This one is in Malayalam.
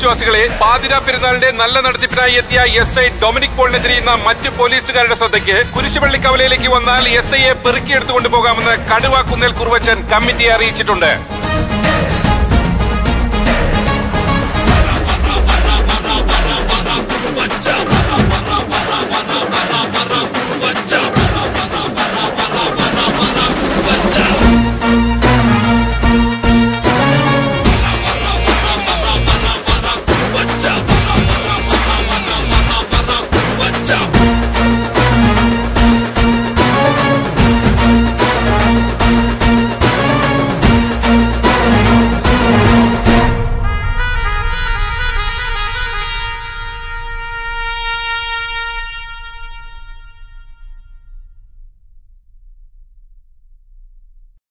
വിശ്വാസികളെ പാതിര പെരുന്നാളിന്റെ നല്ല നടത്തിപ്പിനായി എത്തിയ എസ് ഐ ഡൊമിനിക് പോളിനെതിരെ ഇന്ന് മറ്റു പോലീസുകാരുടെ ശ്രദ്ധയ്ക്ക് കുരിശുപള്ളി കവലയിലേക്ക് വന്നാൽ എസ് ഐയെ പെറുക്കിയെടുത്തുകൊണ്ടു പോകാമെന്ന് കടുവ കുന്നേൽ കുറുവച്ചൻ കമ്മിറ്റിയെ അറിയിച്ചിട്ടുണ്ട്.